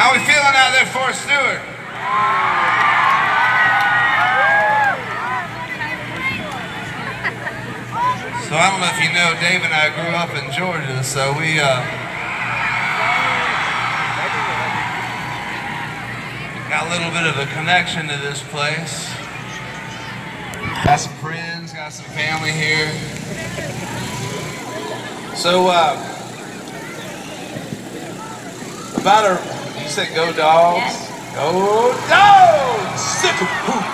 How we feeling out there, Forrest Stewart? So I don't know if you know, Dave and I grew up in Georgia, so we, uh, got a little bit of a connection to this place. Got some friends, got some family here. So, uh, a, you said go dogs? Yes. Go dogs! Sick.